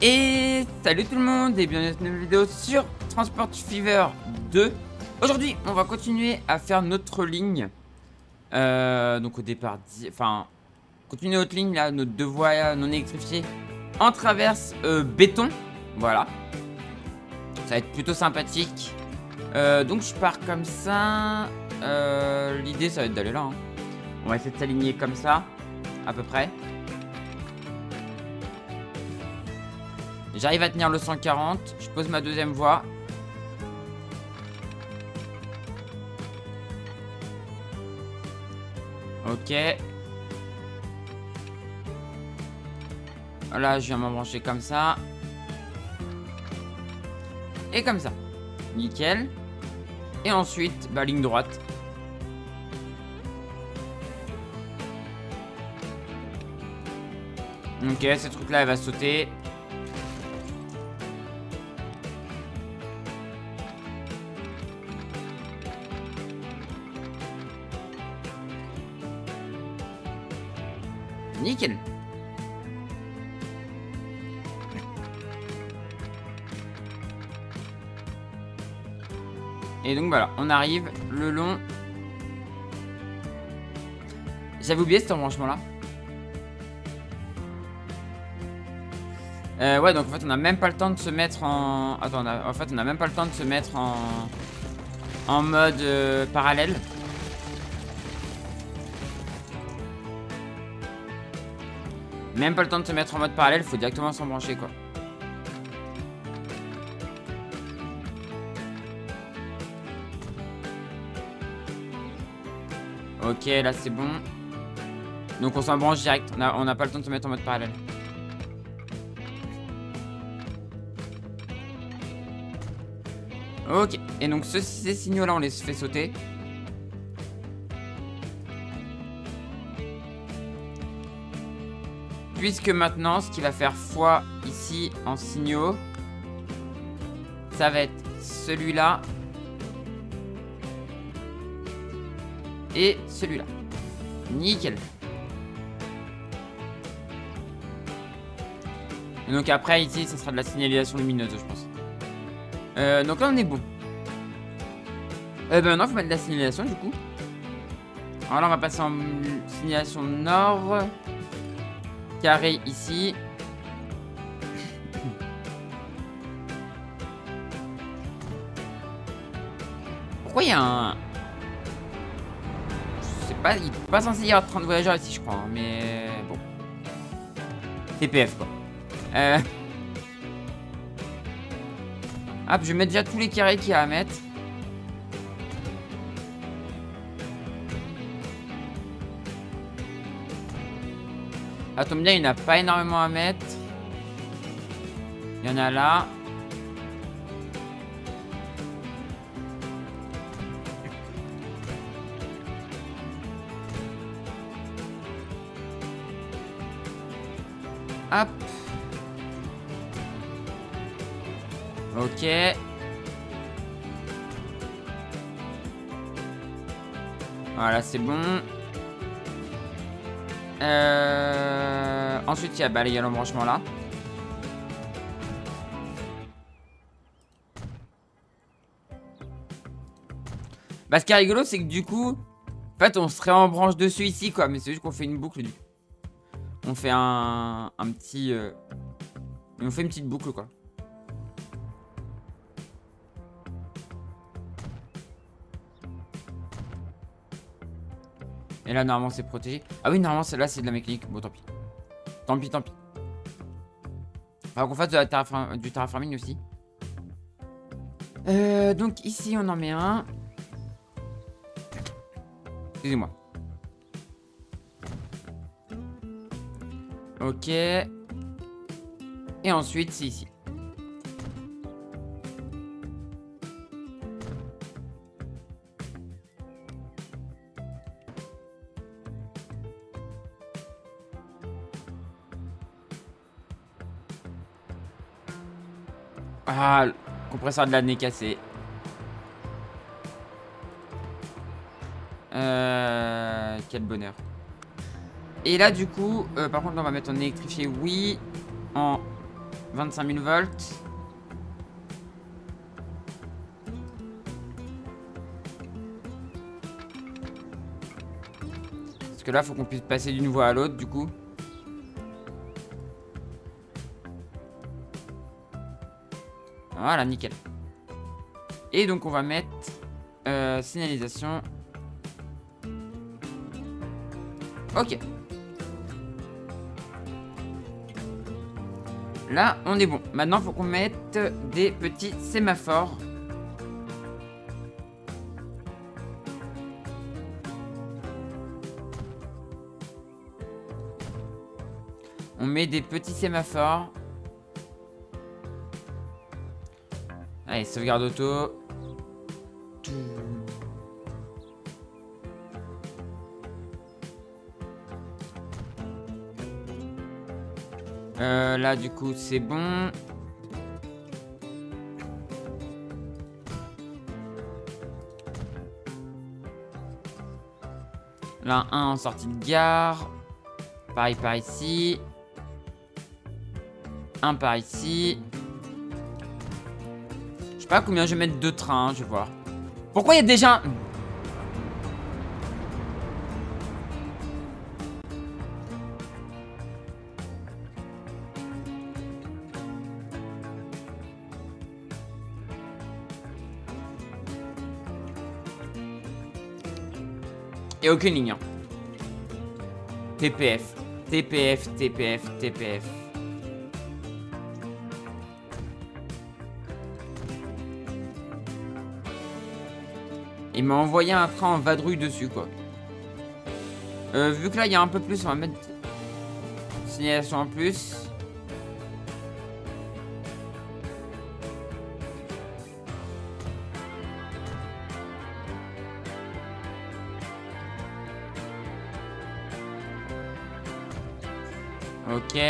Et salut tout le monde et bienvenue dans une nouvelle vidéo sur Transport Fever 2 Aujourd'hui on va continuer à faire notre ligne. Euh, Donc au départ, enfin Continuer notre ligne là, notre deux voies non électrifiées En traverse euh, béton. Voilà. Ça va être plutôt sympathique. Euh, Donc je pars comme ça. L'idée ça va être d'aller là hein. On va essayer de s'aligner comme ça À peu près J'arrive à tenir le 140. Je pose ma deuxième voie. Ok. Là, je viens m'embrancher comme ça. Et comme ça. Nickel. Et ensuite, bah, ligne droite. Ok, ce truc-là, elle va sauter. Nickel. Et donc voilà, on arrive le long. J'avais oublié cet embranchement là. Euh, ouais, donc en fait, on a même pas le temps de se mettre en. Attends, en fait, on a même pas le temps de se mettre en. En mode euh, parallèle. Même pas le temps de se mettre en mode parallèle, faut directement s'embrancher quoi. Ok, là c'est bon. Donc on s'embranche direct, on n'a pas le temps de se mettre en mode parallèle. Ok, et donc ces signaux là on les fait sauter. Puisque maintenant, ce qui va faire foi ici en signaux, ça va être celui-là et celui-là. Nickel. Et donc après, ici, ça sera de la signalisation lumineuse, je pense. Euh, donc là, on est bon. Euh, ben maintenant, faut mettre de la signalisation, du coup. Alors là, on va passer en signalisation nord carré ici. Pourquoi il y a un... Je sais pas, il est pas censé y avoir 30 voyageurs ici, je crois, hein, mais bon. TPF, quoi. Euh... Hop, je vais mettre déjà tous les carrés qu'il y a à mettre. Ah, tombe bien, il n'a pas énormément à mettre. Il y en a là. Hop. Ok. Voilà, c'est bon. Euh... Ensuite, il y a, bah, l'embranchement là. Bah, ce qui est rigolo, c'est que du coup, en fait, on se réembranche dessus ici, quoi. Mais c'est juste qu'on fait une boucle, On fait un, un petit... Euh... On fait une petite boucle, quoi. Et là, normalement, c'est protégé. Ah oui, normalement, celle-là, c'est de la mécanique. Bon, tant pis. Tant pis, tant pis. Alors qu'on fasse du terraforming aussi. Euh, donc ici, on en met un. Excusez-moi. Ok. Et ensuite, c'est ici. Compresseur de l'année cassé. Euh, quel bonheur. Et là, du coup, euh, par contre, on va mettre en électrifié, oui. En 25 000 volts. Parce que là, faut qu'on puisse passer d'une voie à l'autre, du coup. Voilà, nickel. Et donc, on va mettre euh, signalisation. Ok. Là, on est bon. Maintenant, faut qu'on mette des petits sémaphores. On met des petits sémaphores. Allez, sauvegarde auto. Euh, là, du coup, c'est bon. Là, un en sortie de gare. Pareil par ici. Un par ici. Sais pas combien je vais mettre de trains, je vais voir. Pourquoi il y a déjà... Et aucune ligne. hein. TPF. TPF, TPF, TPF. Il m'a envoyé un train en vadrouille dessus, quoi. Euh, vu que là, il y a un peu plus, on va mettre... Signalisation en plus. Ok.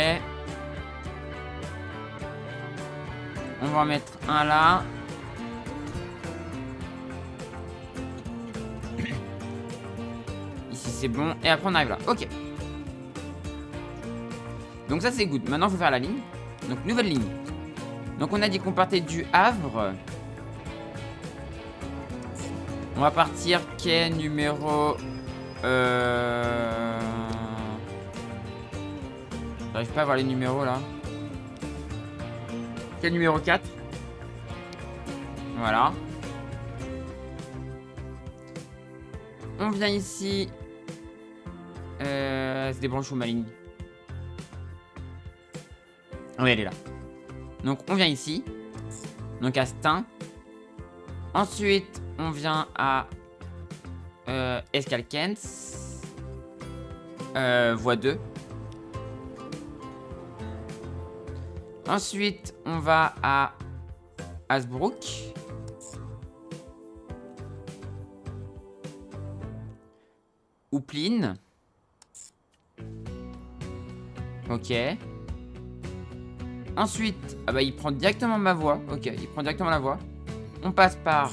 On va en mettre un là. C'est bon. Et après on arrive là. Ok. Donc ça c'est good. Maintenant il faut faire la ligne. Donc nouvelle ligne. Donc on a dit qu'on partait du Havre. On va partir quai numéro... Euh... J'arrive pas à voir les numéros là. Quel numéro 4 Voilà. On vient ici. Euh, c'est des branches ou ma ligne Oui, elle est là. Donc on vient ici. Donc à Stein. Ensuite, on vient à euh, Escalquens. Euh, voie 2. Ensuite, on va à Hasbrook. Oupline. Ok. Ensuite, ah bah il prend directement ma voix. Ok, il prend directement la voix. On passe par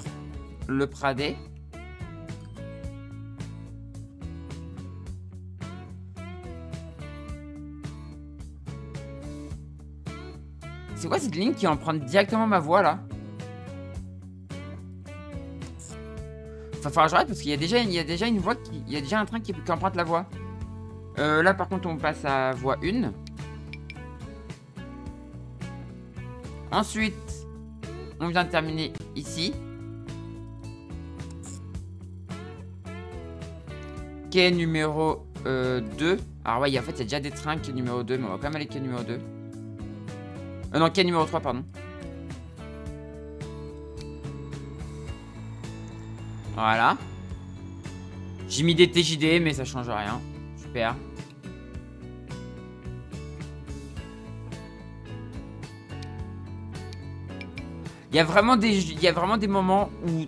le Pradé. C'est quoi cette ligne qui emprunte directement ma voix là? Va falloir que j'arrête parce qu'il y a déjà, y a déjà une voix qui, il y a déjà un train qui, qui emprunte la voix. Euh, là par contre on passe à voie 1. Ensuite, on vient de terminer ici. Quai numéro euh, 2. Alors ouais, en fait, il y a déjà des trains est numéro 2, mais on va quand même aller quai numéro 2. Euh, non, quai numéro 3, pardon. Voilà. J'ai mis des TJD, mais ça change rien. Il y a vraiment des, il y a vraiment des moments où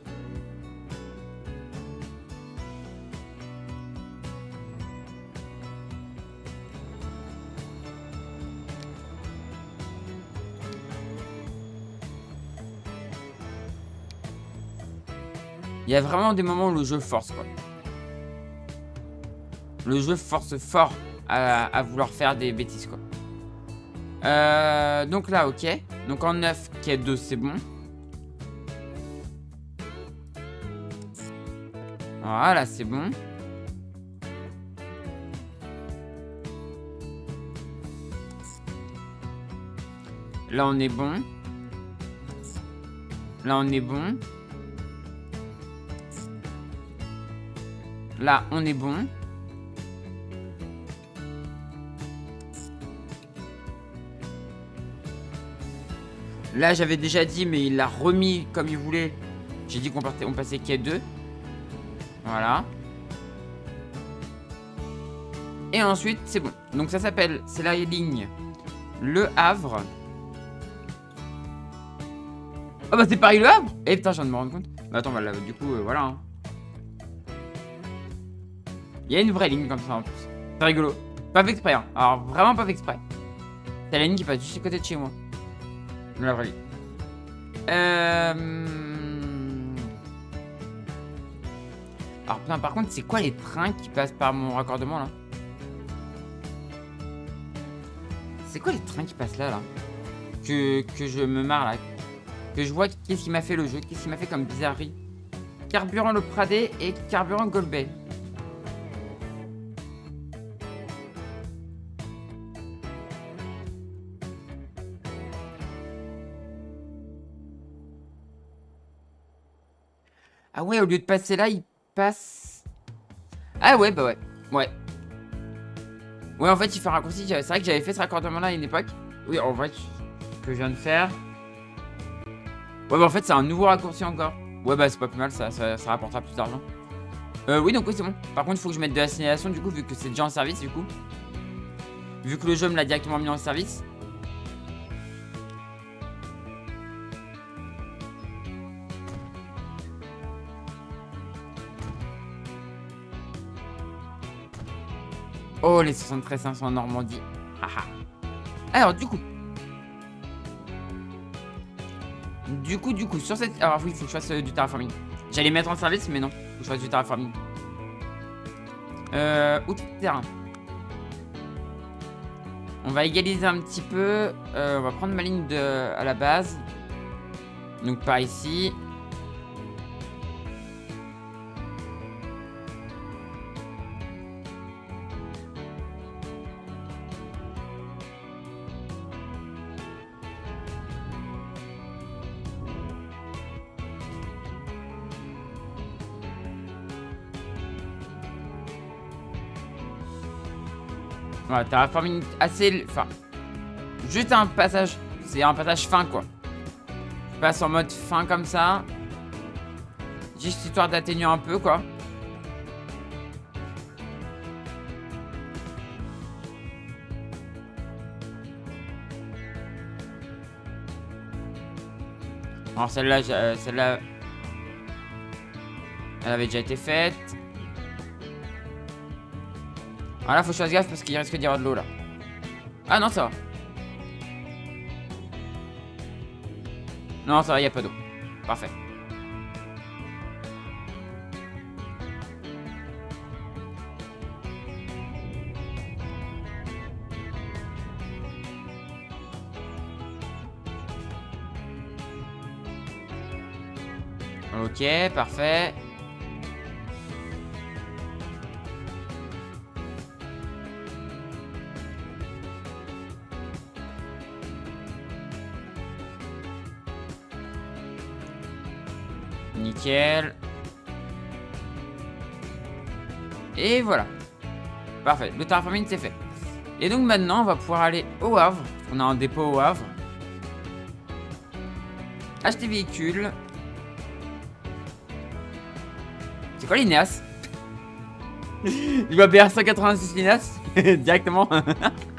Il y a vraiment des moments où le jeu force quoi. Le jeu force fort à, vouloir faire des bêtises quoi. Euh, donc là, ok. Donc en 9, quai 2, c'est bon. Voilà, c'est bon. Là, on est bon. Là, on est bon. Là, on est bon. Là, j'avais déjà dit, mais il l'a remis comme il voulait. J'ai dit qu'on on passait quai 2. Voilà. Et ensuite, c'est bon. Donc ça s'appelle, c'est la ligne Le Havre. Ah bah c'est Paris Le Havre Eh putain, je viens de me rendre compte. Bah attends, voilà, du coup, euh, voilà. Hein. Il y a une vraie ligne comme ça en plus. C'est rigolo. Pas fait exprès, hein. Alors vraiment pas fait exprès. C'est la ligne qui passe juste à côté de chez moi. La vraie. Euh... Alors par contre, c'est quoi les trains qui passent par mon raccordement là C'est quoi les trains qui passent là là que, que je me marre là que je vois qu'est-ce qui m'a fait le jeu, qu'est-ce qui m'a fait comme bizarrerie. Carburant le Pradé et carburant Golbet. Ouais, au lieu de passer là, il passe... Ah ouais, bah ouais. Ouais. Ouais, en fait, il fait un raccourci. C'est vrai que j'avais fait ce raccordement-là à une époque. Oui, en vrai, que je viens de faire... Ouais, bah en fait, c'est un nouveau raccourci encore. Ouais, bah c'est pas plus mal, ça, ça, rapportera plus d'argent. Euh, oui, donc oui, c'est bon. Par contre, il faut que je mette de la signalisation, du coup, vu que c'est déjà en service, du coup. Vu que le jeu me l'a directement mis en service. Oh, les 73 500 en Normandie. Alors, du coup, Du coup, du coup, sur cette... Alors oui, il faut que je fasse euh, du terraforming. J'allais mettre en service, mais non. Faut que je fasse du terraforming. Euh... Outil de terrain. On va égaliser un petit peu. Euh, on va prendre ma ligne de... à la base. Donc par ici. Voilà, terraforming assez... Enfin, juste un passage. C'est un passage fin, quoi. Je passe en mode fin comme ça. Juste histoire d'atténuer un peu, quoi. Alors celle-là, euh, celle-là, elle avait déjà été faite. Ah là, faut que je fasse gaffe parce qu'il risque d'y avoir de l'eau là. Ah non, ça va. Non, ça va, il a pas d'eau. Parfait. Ok, parfait. Et voilà. Parfait, le terraforming c'est fait. Et donc maintenant, on va pouvoir aller au Havre. On a un dépôt au Havre. Acheter véhicule. C'est quoi l'INEAS? Je vois BR186 l'INEAS directement.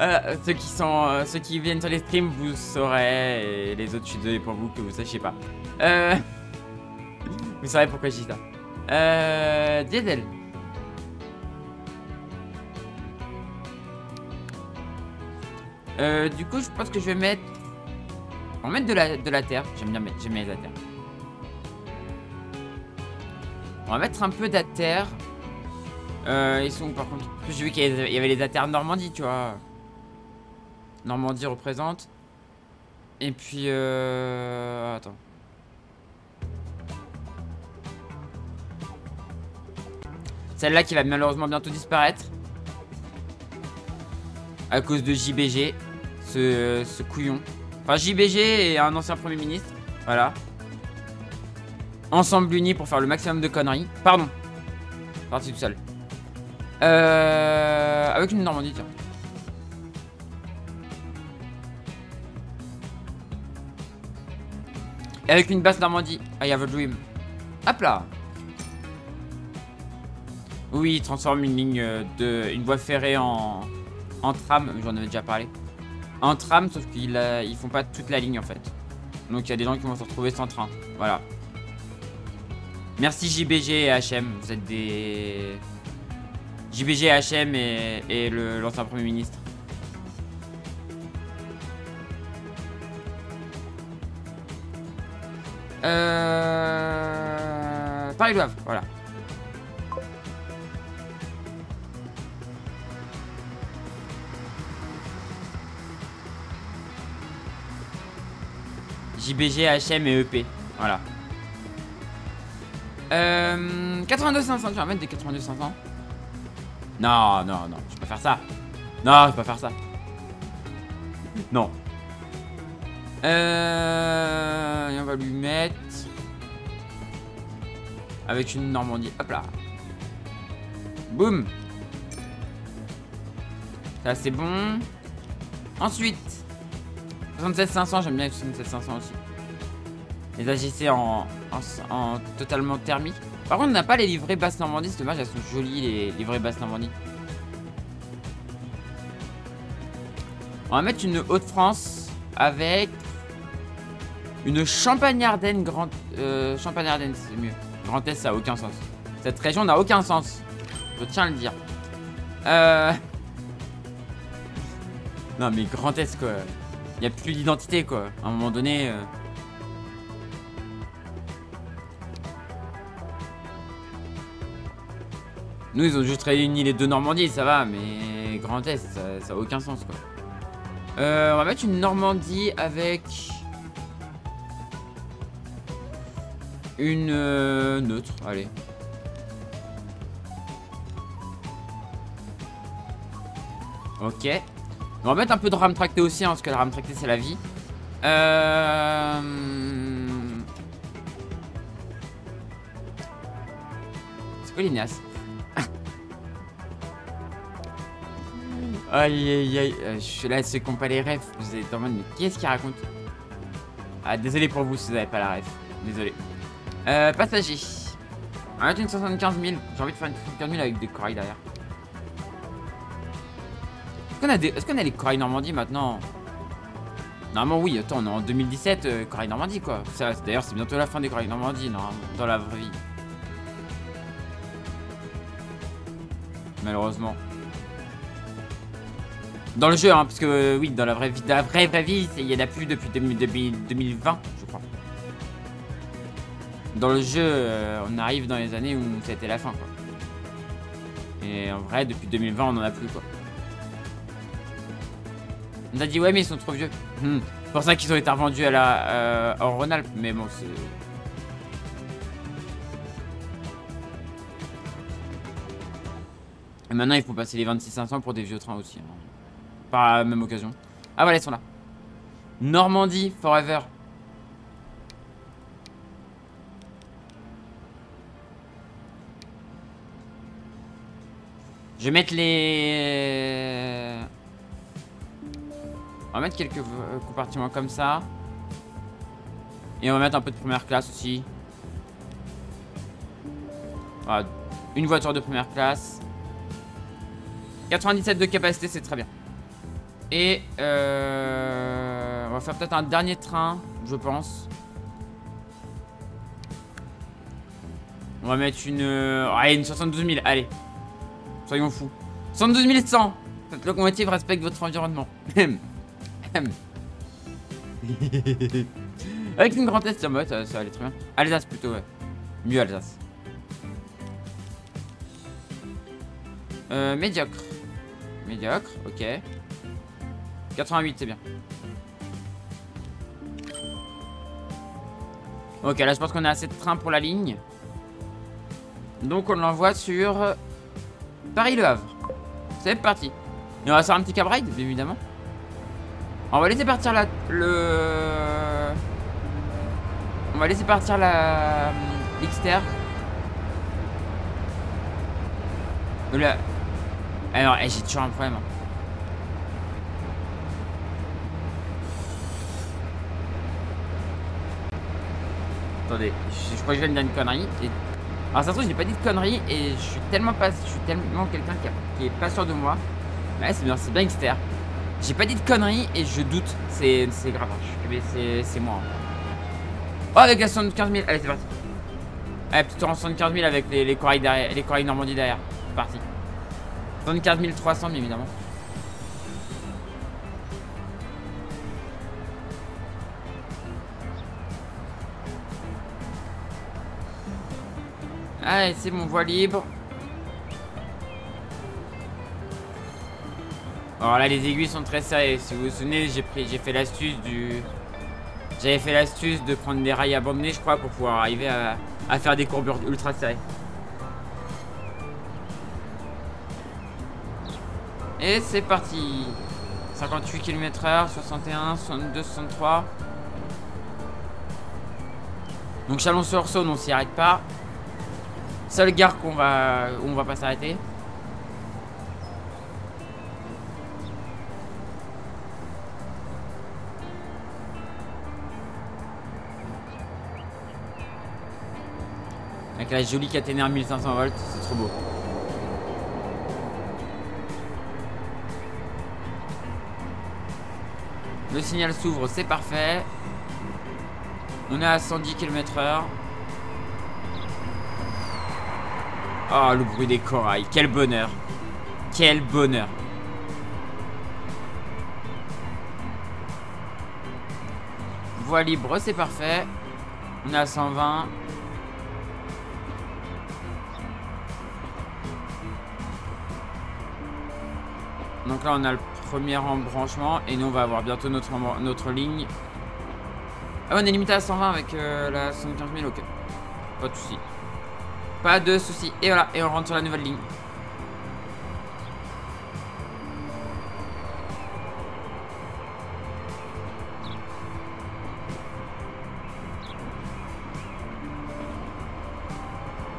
Euh, ceux qui sont, euh, ceux qui viennent sur les streams, vous saurez, et les autres, je suis désolé pour vous que vous sachiez pas. Euh, vous saurez pourquoi je dis ça. Euh, diesel. Du coup, je pense que je vais mettre, on va mettre de la, de la terre. J'aime bien mettre, j'aime bien la. On va mettre un peu terre. Euh, ils sont par contre J'ai vu qu'il y avait les ATR Normandie, tu vois. Normandie représente. Et puis, euh... Attends. Celle-là qui va malheureusement bientôt disparaître. À cause de JBG. Ce, ce couillon. Enfin, JBG et un ancien Premier ministre. Voilà. Ensemble unis pour faire le maximum de conneries. Pardon. Parti tout seul. Euh, avec une Normandie, tiens. Et avec une basse Normandie. I have a dream. Hop là. Oui, il transforme une ligne de. une voie ferrée en. en tram. J'en avais déjà parlé. En tram, sauf qu'ils ils font pas toute la ligne en fait. Donc il y a des gens qui vont se retrouver sans train. Voilà. Merci JBG et HM. Vous êtes des. JBG, HM et, et l'ancien Premier ministre. Euh... Paris doivent, voilà. JBG, HM et EP, voilà. Euh, 82 500, tu vas mettre des 82 500 Non, non, non, je peux pas faire ça. Non, je peux pas faire ça. Non. Euh, et on va lui mettre avec une Normandie. Hop là. Boum. Ça c'est bon. Ensuite, 67 500, j'aime bien 67 500 aussi. Les AGC en, en, totalement thermique. Par contre, on n'a pas les livrets basse Normandie. C'est dommage, elles sont jolies les livrets basse Normandie. On va mettre une Haute-France avec une Champagne-Ardenne Grand... Euh, Champagne-Ardenne, c'est mieux. Grand Est, ça a aucun sens. Cette région n'a aucun sens. Je tiens à le dire. Euh... Non, mais Grand Est, quoi. Il n'y a plus d'identité, quoi. À un moment donné... Euh... Nous, ils ont juste réuni les deux Normandies, ça va, mais Grand Est, ça, ça a aucun sens, quoi. Euh, on va mettre une Normandie avec... Une euh, neutre, allez. Ok. On va mettre un peu de rame tractée aussi, hein, parce que la rame tractée, c'est la vie. Euh... C'est quoi Aïe aïe aïe, euh, je suis là, ceux qui pas les refs, vous êtes en mode, mais qu'est-ce qu'il raconte Ah, désolé pour vous si vous n'avez pas la ref, désolé. Euh, passager. On mettre une 75 000, j'ai envie de faire une 75 000 avec des corails derrière. Est-ce qu'on a, des... Est a les corails Normandie maintenant? Normalement oui, attends, on est en 2017, euh, corail Normandie quoi. D'ailleurs c'est bientôt la fin des corails Normandie, normalement, dans la vraie vie. Malheureusement. Dans le jeu, hein, parce que euh, oui, dans la vraie vie, dans la vraie vraie vie, il y en a plus depuis, 2020, je crois. Dans le jeu, euh, on arrive dans les années où c'était la fin, quoi. Et en vrai, depuis 2020, on en a plus, quoi. On a dit, ouais, mais ils sont trop vieux. Hmm. C'est pour ça qu'ils ont été revendus à la, euh, en Rhône-Alpes, mais bon, c'est... Et maintenant, il faut passer les 2600 pour des vieux trains aussi. Hein. Par la même occasion. Ah voilà, ils sont là. Normandie, forever. Je vais mettre les... On va mettre quelques compartiments comme ça. Et on va mettre un peu de première classe aussi. Une voiture de première classe. 97 de capacité, c'est très bien. Et euh, on va faire peut-être un dernier train, je pense. On va mettre une... Euh, allez, une 72 000, allez. Soyons fous. 72 100 Cette locomotive respecte votre environnement. Avec une grande tête, ça, ça, ça aller très bien. Alsace plutôt, ouais. Mieux Alsace. Euh, médiocre. Médiocre, ok. 88, c'est bien. Ok, là je pense qu'on a assez de trains pour la ligne. Donc on l'envoie sur Paris-Le Havre. C'est parti. Et on va faire un petit cab ride, bien évidemment. On va laisser partir la... Le... On va laisser partir la... L'Xter. Là... Alors, eh, j'ai toujours un problème. hein. Attendez, je, je crois que je viens de dire une connerie. Et... Alors ça se trouve, j'ai pas dit de conneries et je suis tellement pas, je suis tellement quelqu'un qui, est pas sûr de moi. Ouais, c'est bien, c'est Xter. J'ai pas dit de conneries et je doute. C'est grave. hein. Je- mais c'est moi. hein. Oh, avec la 75 000. Allez, c'est parti. Allez, plutôt en 75 000 avec les, les corails derrière, les corails Normandie derrière. C'est parti. 75 300 bien évidemment. Allez, c'est mon voie libre. Alors là, les aiguilles sont très serrées. Si vous vous souvenez, j'ai fait l'astuce du, j'avais fait l'astuce de prendre des rails abandonnés, je crois, pour pouvoir arriver à, faire des courbures ultra serrées. Et c'est parti 58 km/h, 61, 62, 63. Donc Chalon-sur-Saône, on s'y arrête pas. Seule gare qu'on va, où on va pas s'arrêter. Avec la jolie caténaire 1500 volts, c'est trop beau. Le signal s'ouvre, c'est parfait. On est à 110 km/h. Oh, le bruit des corails. Quel bonheur. Quel bonheur. Voie libre, c'est parfait. On est à 120. Donc là, on a le premier embranchement et nous, on va avoir bientôt notre, ligne. Ah, on est limité à 120 avec euh, la 115 000, ok. Pas de soucis. Pas de soucis. Et voilà, et on rentre sur la nouvelle ligne.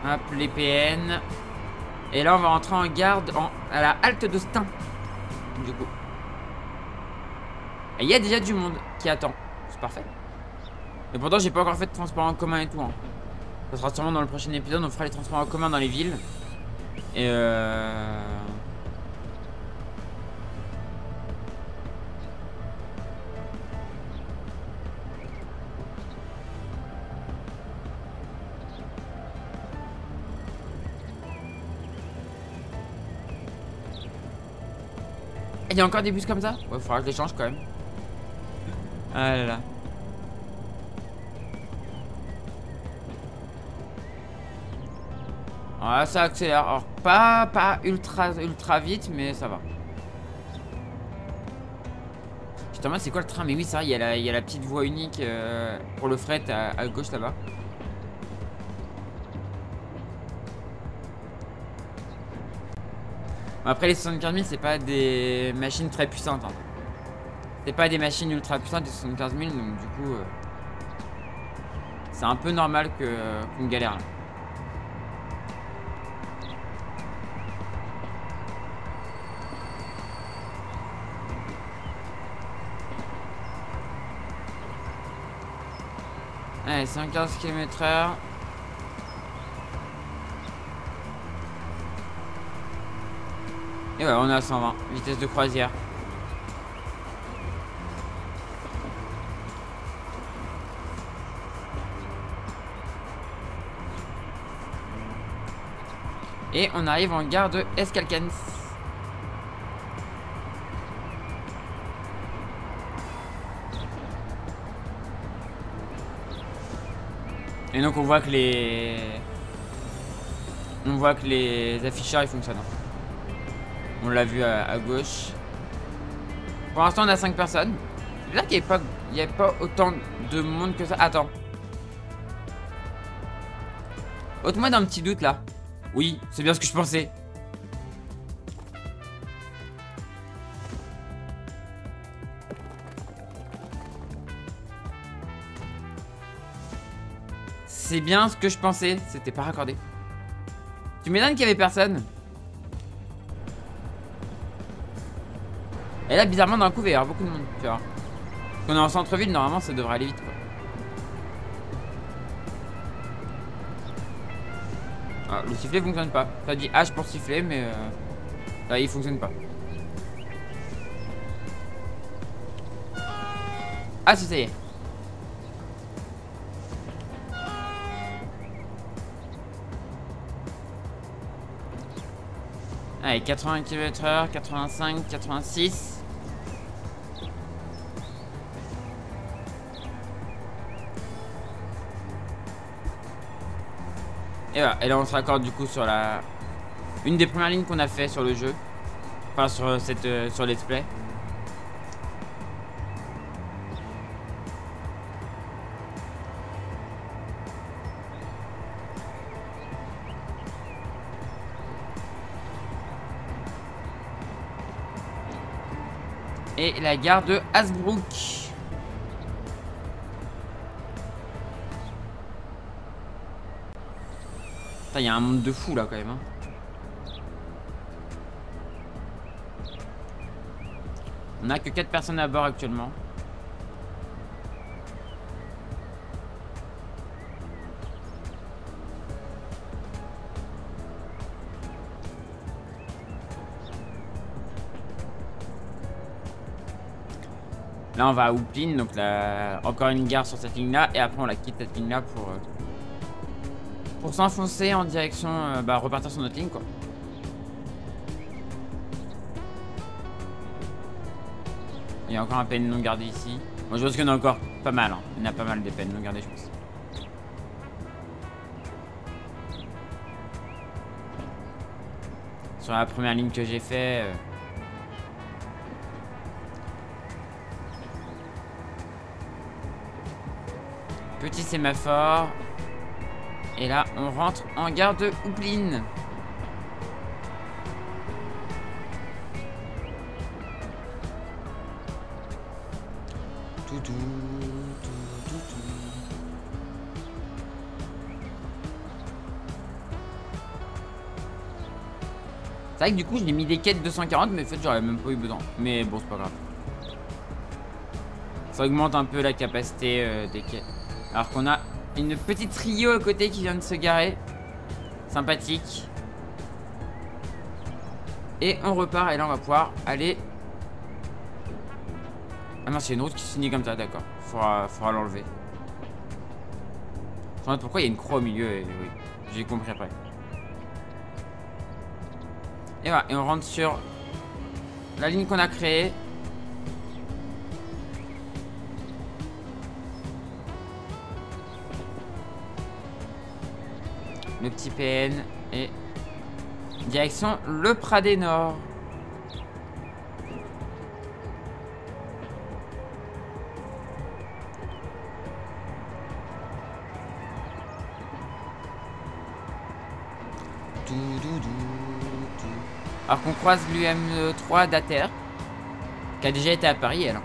Hop, les PN. Et là, on va rentrer en garde à la halte de. Du coup. Il y a déjà du monde qui attend. C'est parfait. Et pourtant, j'ai pas encore fait de transport en commun et tout. hein. Ça sera sûrement dans le prochain épisode. On fera les transports en commun dans les villes. Et euh... Il y a encore des bus comme ça? Ouais, faudra que je les change quand même. Ah là là. Ça accélère. Alors, pas, pas ultra, ultra vite, mais ça va. Justement, c'est quoi le train? Mais oui, ça, il y, la- il y a la petite voie unique euh, pour le fret à, gauche là-bas. Après, les 75 000, c'est pas des machines très puissantes. hein. C'est pas des machines ultra puissantes, les 75 000, donc du coup, euh, c'est un peu normal qu'on galère là. Allez, 115 km heure. Et ouais, on est à 120, vitesse de croisière. Et on arrive en gare de Escalquens. Et donc on voit que les... On voit que les afficheurs ils fonctionnent. On l'a vu à, gauche. Pour l'instant, on a 5 personnes. C'est bizarre qu'il n'y ait, pas autant de monde que ça. Attends. Ôte-moi d'un petit doute là. Oui, c'est bien ce que je pensais. C'est bien ce que je pensais. C'était pas raccordé. Tu m'étonnes qu'il y avait personne. Et là, bizarrement, d'un coup, il y avoir beaucoup de monde. Tu vois. Quand on est en centre-ville, normalement, ça devrait aller vite. Quoi. Ah, le sifflet fonctionne pas. Ça dit H pour siffler, mais euh, là, il fonctionne pas. Ah, si, ça y est. Allez, 80 km/h, 85, 86. Et voilà, et là on se raccorde du coup sur la... Une des premières lignes qu'on a fait sur le jeu. Enfin sur cette euh, sur let's play. La gare de Hasbrook. Il y a un monde de fou là quand même. Hein. On a que 4 personnes à bord actuellement. Là, on va à Ouplin, donc là, encore une gare sur cette ligne-là. Et après, on la quitte cette ligne-là pour, euh, pour s'enfoncer en direction, euh, bah, repartir sur notre ligne, quoi. Il y a encore un peine non gardé ici. Moi, je pense qu'il y en a encore pas mal. Hein. Il y en a pas mal des peines non gardées, je pense. Sur la première ligne que j'ai fait... Euh, sémaphore. Et là, on rentre en gare de Houplin. C'est vrai que du coup, j'ai mis des quêtes 240, mais en fait, j'aurais même pas eu besoin. Mais bon, c'est pas grave. Ça augmente un peu la capacité euh, des quêtes. Alors qu'on a une petite trio à côté qui vient de se garer. Sympathique. Et on repart et là on va pouvoir aller... Ah non, c'est une route qui se finit comme ça, d'accord. Faudra, faudra l'enlever. Je me pourquoi il y a une croix au milieu oui, j'ai compris après. Et voilà, et on rentre sur la ligne qu'on a créée. Petit et direction le Pradé Nord. Alors qu'on croise l'UM3 d'Ater, qui a déjà été à Paris, elle.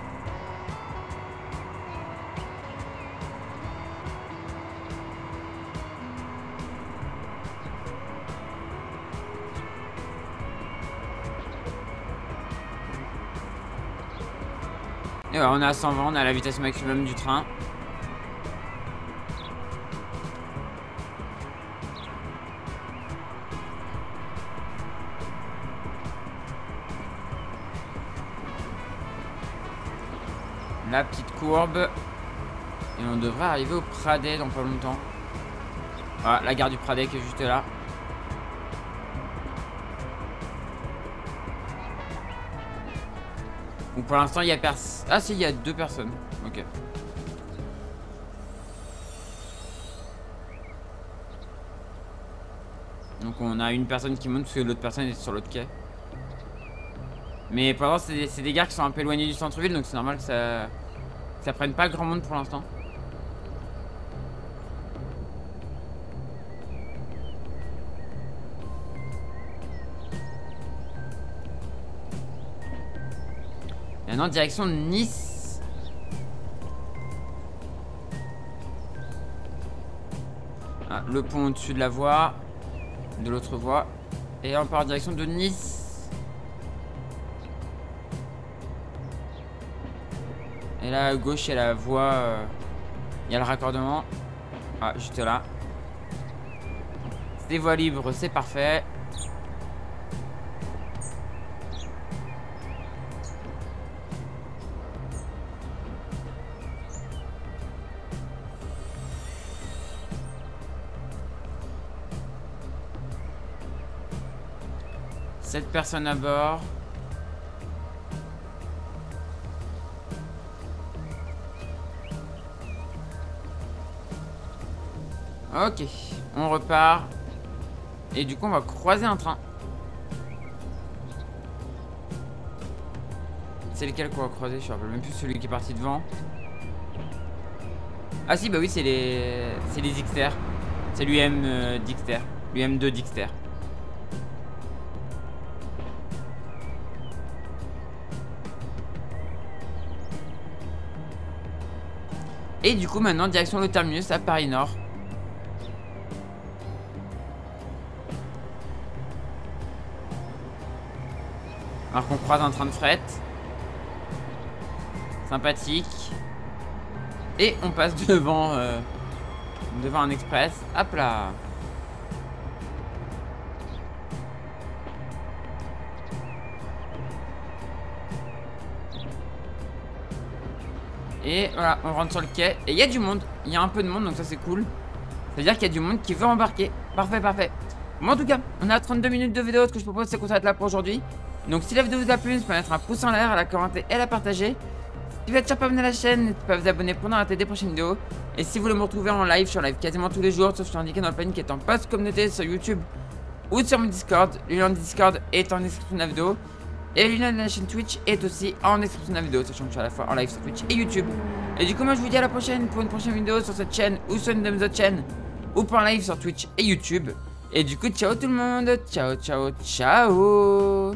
On est à 120, on est à la vitesse maximum du train. La petite courbe. Et on devrait arriver au Pradet dans pas longtemps. Voilà, la gare du Pradet qui est juste là. Donc pour l'instant, il y a personne. Ah si, il y a deux personnes. Ok. Donc on a une personne qui monte parce que l'autre personne est sur l'autre quai. Mais c'est des, c'est des gares qui sont un peu éloignées du centre-ville, donc c'est normal ça, que ça prenne pas grand monde pour l'instant. Maintenant, direction de Nice. Ah, le pont au-dessus de la voie. De l'autre voie. Et on part en direction de Nice. Et là, à gauche, il y a la voie. euh, Il y a le raccordement. Ah, juste là. C'est des voies libres, c'est parfait. Sept personnes à bord. Ok, on repart. Et du coup, on va croiser un train. C'est lequel qu'on va croiser? Je me rappelle même plus celui qui est parti devant. Ah si, bah oui, c'est les... C'est les Dixter. C'est l'UM euh, Dixter. L'UM2 Dixter. Et du coup, maintenant, direction le terminus à Paris Nord. Alors qu'on croise un train de fret. Sympathique. Et on passe devant, euh, devant un express. Hop là. Et voilà, on rentre sur le quai. Et il y a du monde. Il y a un peu de monde, donc ça c'est cool. C'est-à-dire qu'il y a du monde qui veut embarquer. Parfait, parfait. Bon, en tout cas, on a 32 minutes de vidéo. Ce que je propose, c'est qu'on s'arrête là pour aujourd'hui. Donc, si la vidéo vous a plu, n'hésitez pas à mettre un pouce en l'air, à la commenter et à la partager. Si vous êtes toujours pas abonné à la chaîne, n'hésitez pas à vous abonner pour ne rater des prochaines vidéos. Et si vous voulez me retrouver en live, je suis en live quasiment tous les jours, sauf suis indiqué dans le planning qui est en post communauté sur YouTube ou sur mon Discord. Le lien Discord est en description de la vidéo. Et le de la chaîne Twitch est aussi en description de la vidéo, sachant que je suis à la fois en live sur Twitch et YouTube. Et du coup, moi je vous dis à la prochaine pour une prochaine vidéo sur cette chaîne ou sur une de mes autres chaînes, ou pour un live sur Twitch et YouTube. Et du coup, ciao tout le monde, ciao, ciao, ciao